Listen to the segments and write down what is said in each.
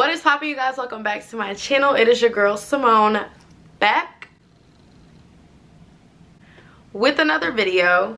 what is poppin' you guys? Welcome back to my channel. It is your girl simone back with another video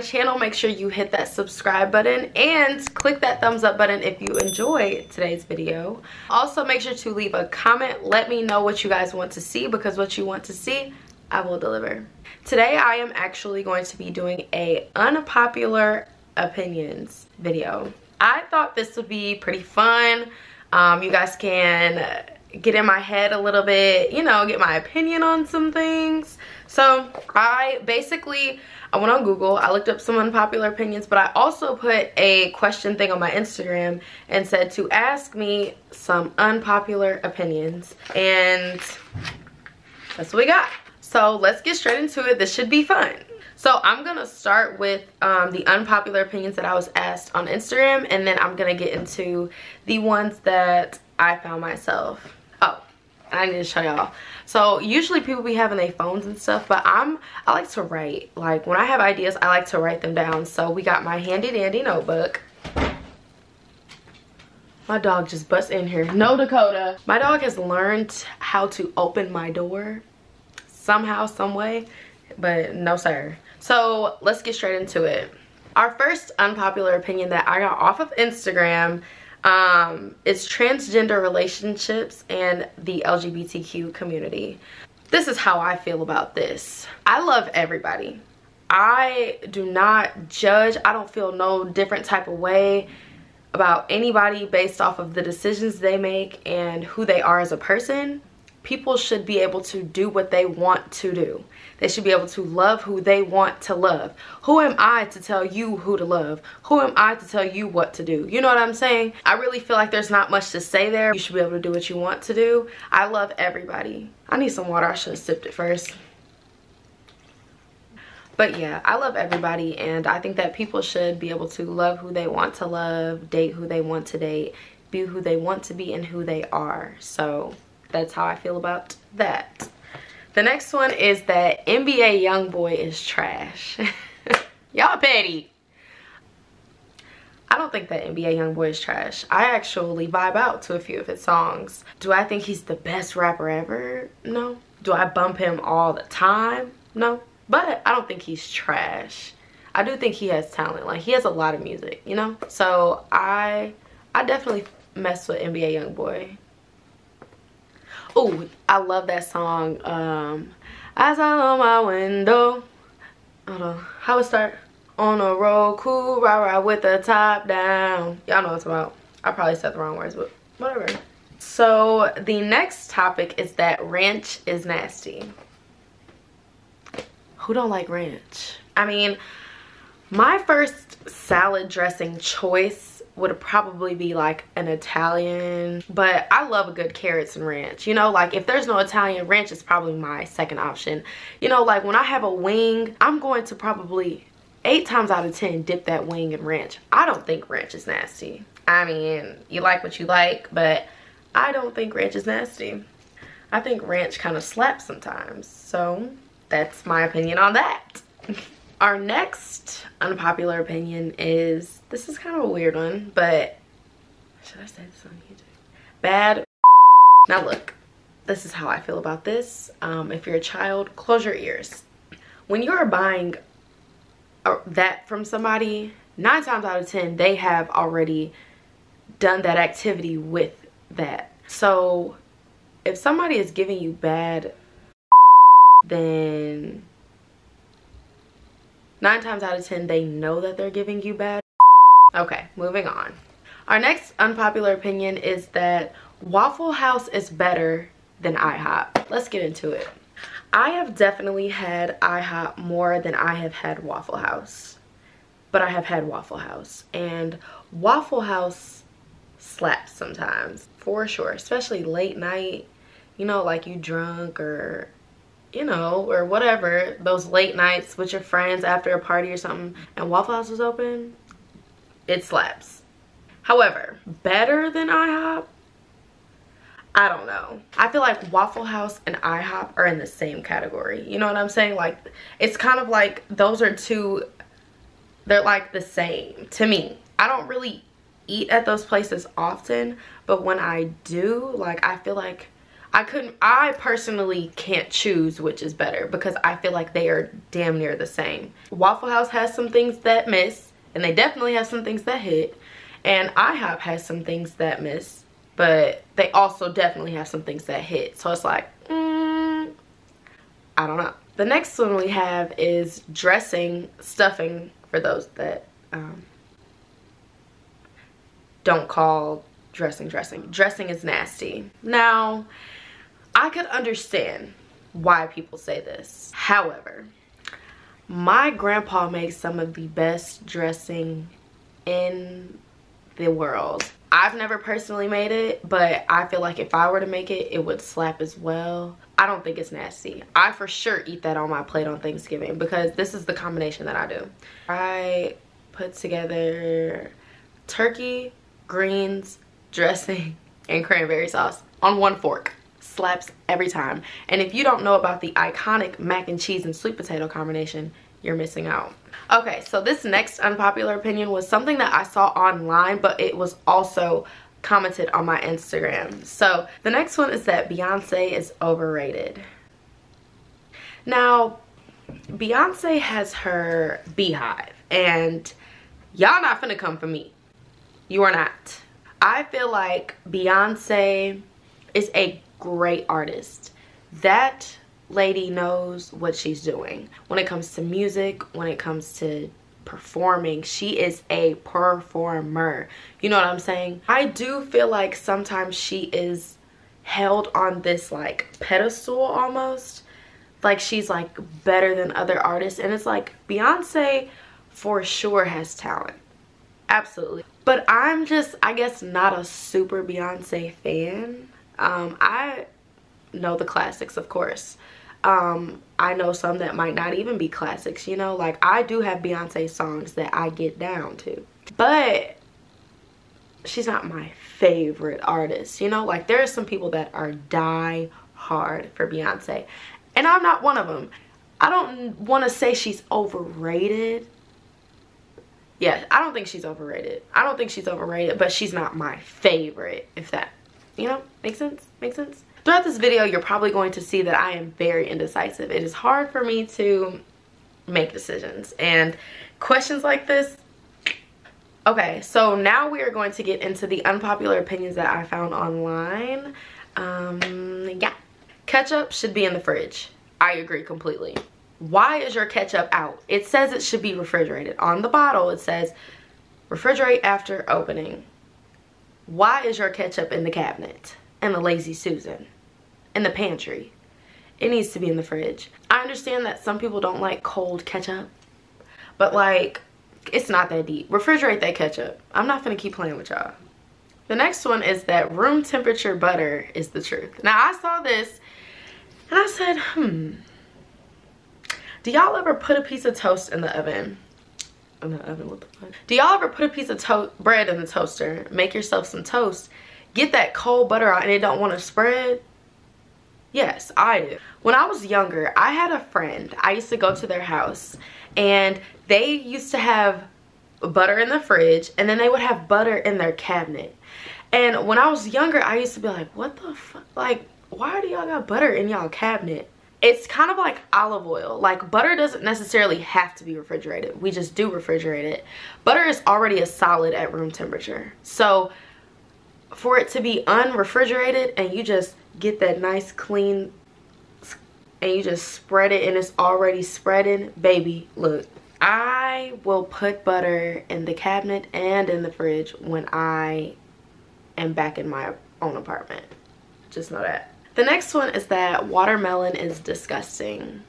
my channel, make sure you hit that subscribe button and click that thumbs up button if you enjoy today's video. Also, make sure to leave a comment. Let me know what you guys want to see because what you want to see, I will deliver. Today, I am actually going to be doing a unpopular opinions video. I thought this would be pretty fun. Um, you guys can get in my head a little bit, you know, get my opinion on some things. So I basically, I went on Google, I looked up some unpopular opinions, but I also put a question thing on my Instagram and said to ask me some unpopular opinions. And that's what we got. So let's get straight into it. This should be fun. So I'm gonna start with um, the unpopular opinions that I was asked on Instagram and then I'm gonna get into the ones that I found myself I need to show y'all. So usually people be having their phones and stuff, but I'm I like to write. Like when I have ideas, I like to write them down. So we got my handy dandy notebook. My dog just busts in here. No Dakota. My dog has learned how to open my door somehow, some way, but no sir. So let's get straight into it. Our first unpopular opinion that I got off of Instagram um, it's transgender relationships and the LGBTQ community. This is how I feel about this. I love everybody. I do not judge. I don't feel no different type of way about anybody based off of the decisions they make and who they are as a person people should be able to do what they want to do. They should be able to love who they want to love. Who am I to tell you who to love? Who am I to tell you what to do? You know what I'm saying? I really feel like there's not much to say there. You should be able to do what you want to do. I love everybody. I need some water. I should have sipped it first. But yeah, I love everybody and I think that people should be able to love who they want to love, date who they want to date, be who they want to be and who they are. So that's how I feel about that. The next one is that NBA Youngboy is trash. Y'all petty. I don't think that NBA Youngboy is trash. I actually vibe out to a few of his songs. Do I think he's the best rapper ever? No. Do I bump him all the time? No. But I don't think he's trash. I do think he has talent. Like he has a lot of music, you know? So I I definitely mess with NBA Youngboy. Oh, I love that song. Um, As I on my window. Hold on. How it start? On a road, cool, ride, ride with the top down. Y'all know what it's about. I probably said the wrong words, but whatever. So the next topic is that ranch is nasty. Who don't like ranch? I mean, my first salad dressing choice would probably be like an Italian, but I love a good carrots and ranch. You know, like if there's no Italian, ranch is probably my second option. You know, like when I have a wing, I'm going to probably eight times out of 10 dip that wing in ranch. I don't think ranch is nasty. I mean, you like what you like, but I don't think ranch is nasty. I think ranch kind of slaps sometimes. So that's my opinion on that. Our next unpopular opinion is, this is kind of a weird one, but should I say this on YouTube? Bad. Now look, this is how I feel about this. Um, if you're a child, close your ears. When you're buying a, that from somebody, nine times out of 10, they have already done that activity with that. So if somebody is giving you bad, then nine times out of 10, they know that they're giving you bad. Okay, moving on. Our next unpopular opinion is that Waffle House is better than IHOP. Let's get into it. I have definitely had IHOP more than I have had Waffle House. But I have had Waffle House. And Waffle House slaps sometimes, for sure. Especially late night, you know, like you drunk or you know, or whatever, those late nights with your friends after a party or something, and Waffle House is open, it slaps. However, better than IHOP, I don't know. I feel like Waffle House and IHOP are in the same category. You know what I'm saying? Like, it's kind of like those are two, they're like the same to me. I don't really eat at those places often, but when I do, like, I feel like I couldn't, I personally can't choose which is better because I feel like they are damn near the same. Waffle House has some things that miss, and they definitely have some things that hit. And IHOP has some things that miss, but they also definitely have some things that hit. So it's like, mm, I don't know. The next one we have is dressing, stuffing, for those that um, don't call dressing dressing. Dressing is nasty. Now, I could understand why people say this. However, my grandpa makes some of the best dressing in the world. I've never personally made it, but I feel like if I were to make it, it would slap as well. I don't think it's nasty. I for sure eat that on my plate on Thanksgiving because this is the combination that I do. I put together turkey, greens, dressing, and cranberry sauce on one fork. Slaps every time. And if you don't know about the iconic mac and cheese and sweet potato combination, you're missing out. Okay, so this next unpopular opinion was something that I saw online, but it was also commented on my Instagram. So the next one is that Beyonce is overrated. Now, Beyonce has her Beyhive, and y'all not finna come for me. You are not. I feel like Beyonce is a great artist. That lady knows what she's doing. When it comes to music, when it comes to performing, she is a performer. You know what I'm saying? I do feel like sometimes she is held on this like pedestal almost. Like she's like better than other artists. And it's like Beyonce for sure has talent. Absolutely. But I'm just, I guess, not a super Beyonce fan. Um, I know the classics, of course. Um i know some that might not even be classics you know? Like i do have beyonce songs that i get down to. But she's not my favorite artist you know? Like there are some people that are die hard for beyonce and i'm not one of them i don't want to say she's overrated. Yeah i don't think she's overrated. I don't think she's overrated but she's not my favorite if that you know makes sense makes sense Throughout this video, you're probably going to see that I am very indecisive. It is hard for me to make decisions. And questions like this, okay, so now we are going to get into the unpopular opinions that I found online. Um, yeah. Ketchup should be in the fridge. I agree completely. Why is your ketchup out? It says it should be refrigerated. On the bottle, it says refrigerate after opening. Why is your ketchup in the cabinet? and the Lazy Susan in the pantry. It needs to be in the fridge. I understand that some people don't like cold ketchup, but like, it's not that deep. Refrigerate that ketchup. I'm not gonna keep playing with y'all. The next one is that room temperature butter is the truth. Now I saw this and I said, hmm, do y'all ever put a piece of toast in the oven? In the oven, what the fuck? Do y'all ever put a piece of bread in the toaster, make yourself some toast, get that cold butter out and it don't want to spread? Yes, I do. When I was younger, I had a friend. I used to go to their house and they used to have butter in the fridge and then they would have butter in their cabinet. And when I was younger, I used to be like, what the fuck? Like, why do y'all got butter in y'all cabinet? It's kind of like olive oil. Like, butter doesn't necessarily have to be refrigerated. We just do refrigerate it. Butter is already a solid at room temperature. So, for it to be unrefrigerated and you just get that nice clean and you just spread it and it's already spreading baby look i will put butter in the cabinet and in the fridge when i am back in my own apartment just know that the next one is that watermelon is disgusting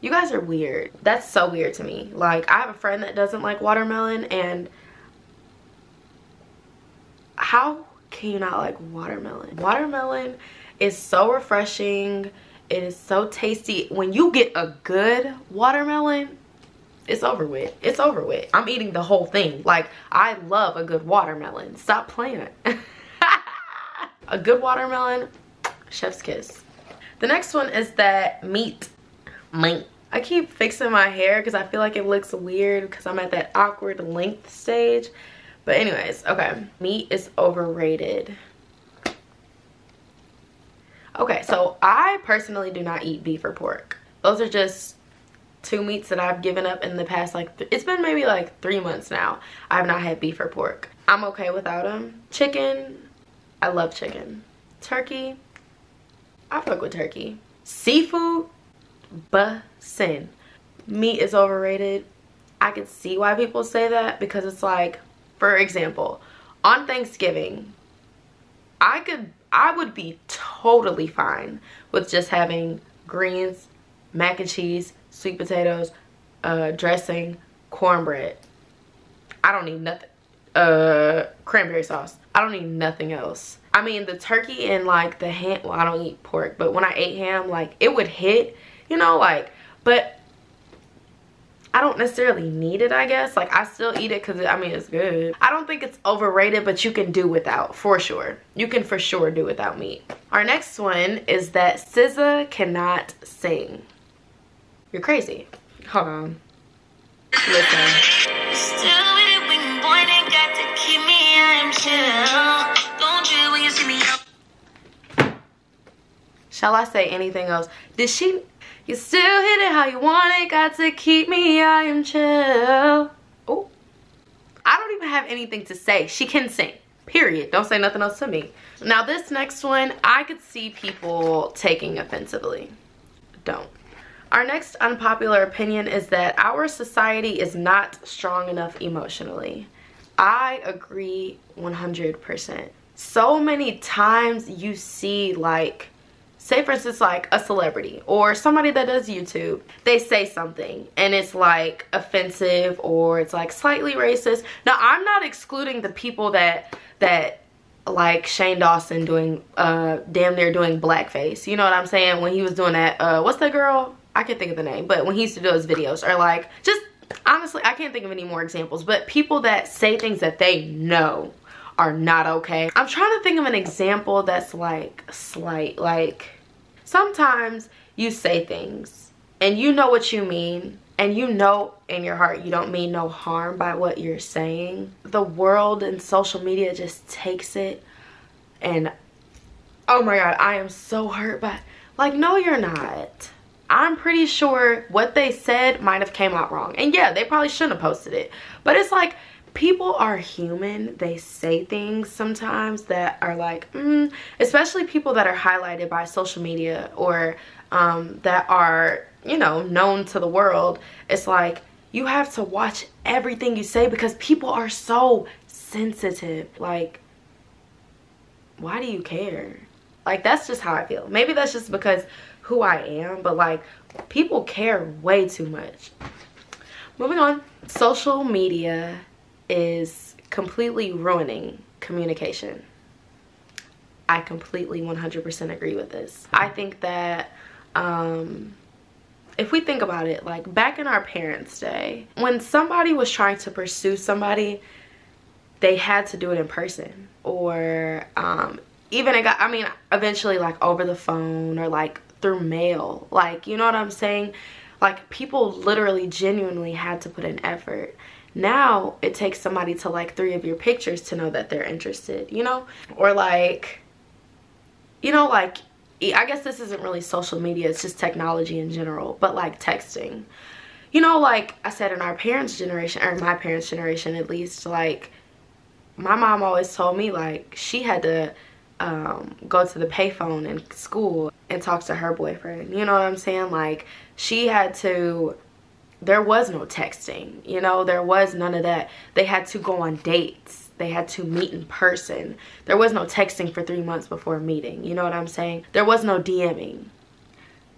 you guys are weird that's so weird to me like i have a friend that doesn't like watermelon and how can you not like watermelon? Watermelon is so refreshing. It is so tasty. When you get a good watermelon, it's over with. It's over with. I'm eating the whole thing. Like, I love a good watermelon. Stop playing. It. a good watermelon, chef's kiss. The next one is that meat. Meat. I keep fixing my hair because I feel like it looks weird because I'm at that awkward length stage. But anyways, okay. Meat is overrated. Okay, so I personally do not eat beef or pork. Those are just two meats that I've given up in the past like it's been maybe like three months now I have not had beef or pork I'm okay without them chicken I love chicken turkey I fuck with turkey seafood sin. meat is overrated I can see why people say that because it's like for example on Thanksgiving I could I would be totally fine with just having greens mac and cheese sweet potatoes, uh, dressing, cornbread. I don't need nothing. Uh, cranberry sauce. I don't need nothing else. I mean, the turkey and like the ham, well, I don't eat pork, but when I ate ham, like it would hit, you know, like, but I don't necessarily need it, I guess. Like, I still eat it because, I mean, it's good. I don't think it's overrated, but you can do without, for sure. You can for sure do without meat. Our next one is that SZA cannot sing. You're crazy. Hold on. Listen. Shall I say anything else? Did she? You still hit it how you want it. Got to keep me. I am chill. Oh, I don't even have anything to say. She can sing. Period. Don't say nothing else to me. Now this next one, I could see people taking offensively. Don't. Our next unpopular opinion is that our society is not strong enough emotionally. I agree 100%. So many times you see like, say for instance like a celebrity or somebody that does YouTube, they say something and it's like offensive or it's like slightly racist. Now I'm not excluding the people that, that like Shane Dawson doing uh damn near doing blackface you know what I'm saying when he was doing that uh what's that girl I can't think of the name, but when he used to do his videos or like just honestly, I can't think of any more examples, but people that say things that they know are not okay. I'm trying to think of an example that's like slight, like sometimes you say things and you know what you mean and you know in your heart you don't mean no harm by what you're saying. The world and social media just takes it and oh my god, I am so hurt by like no you're not. I'm pretty sure what they said might have came out wrong. And yeah, they probably shouldn't have posted it. But it's like, people are human. They say things sometimes that are like, mm, especially people that are highlighted by social media or um, that are, you know, known to the world. It's like, you have to watch everything you say because people are so sensitive. Like, why do you care? Like, that's just how I feel. Maybe that's just because who I am, but like people care way too much. Moving on, social media is completely ruining communication. I completely 100% agree with this. I think that um, if we think about it, like back in our parents' day, when somebody was trying to pursue somebody, they had to do it in person or um, even it got, I mean, eventually like over the phone or like through mail. Like, you know what I'm saying? Like, people literally genuinely had to put in effort. Now, it takes somebody to like three of your pictures to know that they're interested, you know? Or like, you know, like, I guess this isn't really social media, it's just technology in general, but like texting. You know, like I said in our parents' generation, or my parents' generation at least, like, my mom always told me like she had to um, go to the payphone in school and talk to her boyfriend. You know what I'm saying? Like, she had to, there was no texting, you know, there was none of that. They had to go on dates. They had to meet in person. There was no texting for three months before meeting. You know what I'm saying? There was no DMing.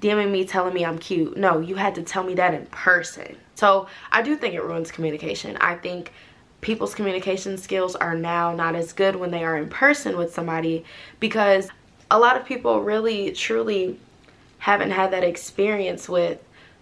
DMing me telling me I'm cute. No, you had to tell me that in person. So I do think it ruins communication. I think people's communication skills are now not as good when they are in person with somebody because a lot of people really truly haven't had that experience with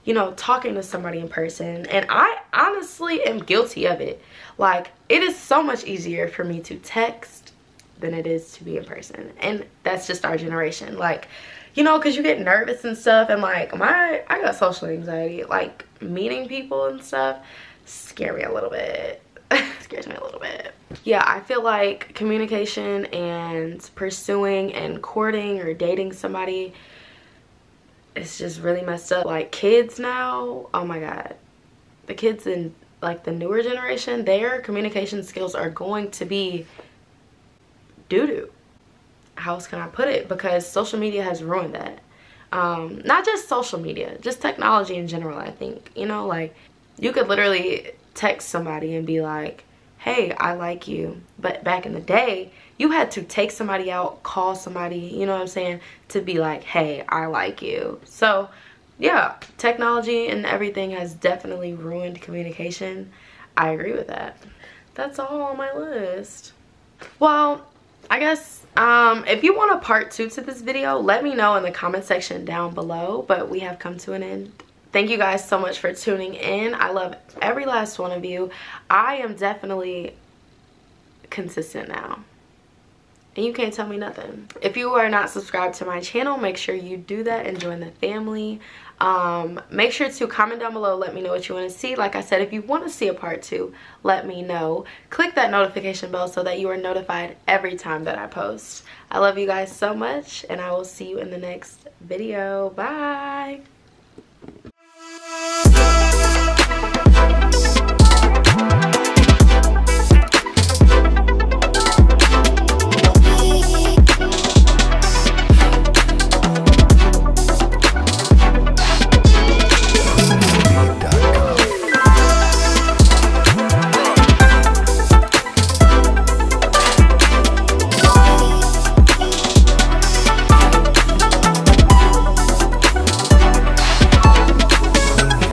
you know, talking to somebody in person. And I honestly am guilty of it. Like, it is so much easier for me to text than it is to be in person. And that's just our generation. Like, you know, because you get nervous and stuff. And like, my, I got social anxiety. Like, meeting people and stuff scare me a little bit. scares me a little bit. Yeah, I feel like communication and pursuing and courting or dating somebody it's just really messed up. Like kids now, oh my god. The kids in like the newer generation, their communication skills are going to be doo-doo. How else can I put it? Because social media has ruined that. Um, not just social media, just technology in general, I think. You know, like you could literally text somebody and be like, hey, I like you. But back in the day, you had to take somebody out, call somebody, you know what I'm saying, to be like, hey, I like you. So, yeah, technology and everything has definitely ruined communication. I agree with that. That's all on my list. Well, I guess um, if you want a part two to this video, let me know in the comment section down below. But we have come to an end thank you guys so much for tuning in. I love every last one of you. I am definitely consistent now. And you can't tell me nothing. If you are not subscribed to my channel make sure you do that and join the family. Um, make sure to comment down below. Let me know what you want to see. Like i said if you want to see a part two let me know. Click that notification bell so that you are notified every time that i post. I love you guys so much and i will see you in the next video. Bye